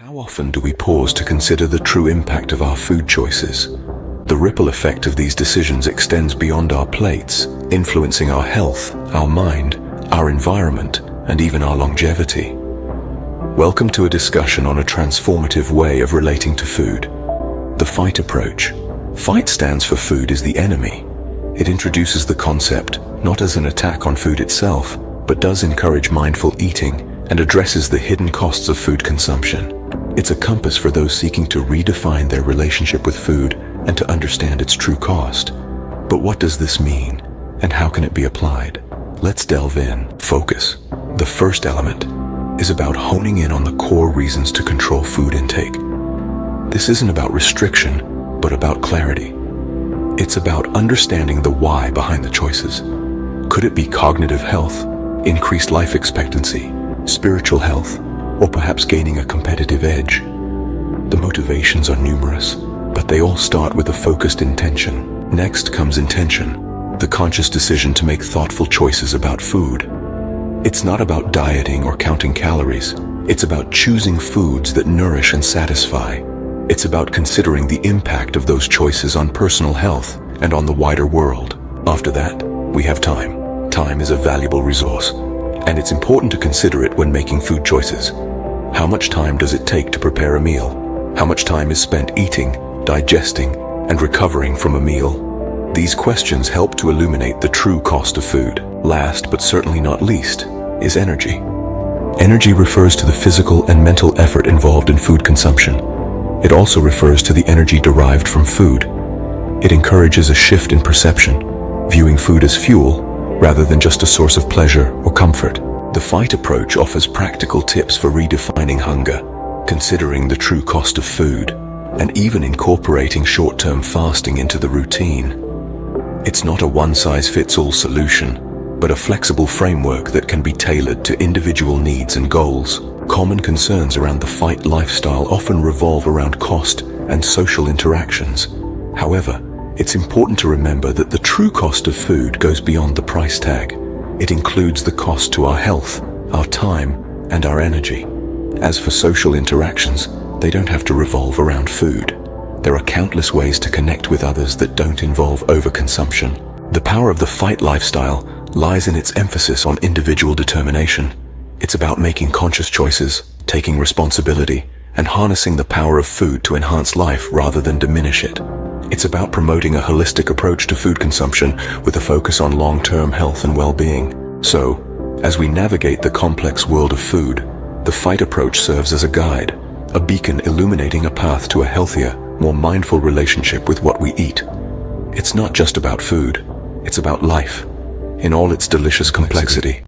How often do we pause to consider the true impact of our food choices? The ripple effect of these decisions extends beyond our plates, influencing our health, our mind, our environment, and even our longevity. Welcome to a discussion on a transformative way of relating to food. The FITE approach. FITE stands for food is the enemy. It introduces the concept not as an attack on food itself, but does encourage mindful eating and addresses the hidden costs of food consumption. It's a compass for those seeking to redefine their relationship with food and to understand its true cost. But what does this mean, and how can it be applied? Let's delve in. Focus. The first element is about honing in on the core reasons to control food intake. This isn't about restriction, but about clarity. It's about understanding the why behind the choices. Could it be cognitive health, increased life expectancy, spiritual health, or perhaps gaining a competitive edge. The motivations are numerous, but they all start with a focused intention. Next comes intention, the conscious decision to make thoughtful choices about food. It's not about dieting or counting calories. It's about choosing foods that nourish and satisfy. It's about considering the impact of those choices on personal health and on the wider world. After that, we have time. Time is a valuable resource, and it's important to consider it when making food choices. How much time does it take to prepare a meal? How much time is spent eating, digesting, and recovering from a meal? These questions help to illuminate the true cost of food. Last, but certainly not least, is energy. Energy refers to the physical and mental effort involved in food consumption. It also refers to the energy derived from food. It encourages a shift in perception, viewing food as fuel rather than just a source of pleasure or comfort. The FITE approach offers practical tips for redefining hunger, considering the true cost of food, and even incorporating short-term fasting into the routine. It's not a one-size-fits-all solution, but a flexible framework that can be tailored to individual needs and goals. Common concerns around the FITE lifestyle often revolve around cost and social interactions. However, it's important to remember that the true cost of food goes beyond the price tag. It includes the cost to our health, our time, and our energy. As for social interactions, they don't have to revolve around food. There are countless ways to connect with others that don't involve overconsumption. The power of the FITE lifestyle lies in its emphasis on individual determination. It's about making conscious choices, taking responsibility, and harnessing the power of food to enhance life rather than diminish it. It's about promoting a holistic approach to food consumption with a focus on long-term health and well-being. So, as we navigate the complex world of food, the FITE approach serves as a guide, a beacon illuminating a path to a healthier, more mindful relationship with what we eat. It's not just about food, it's about life, in all its delicious complexity.